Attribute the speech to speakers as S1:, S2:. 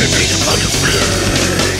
S1: Enemy under flare.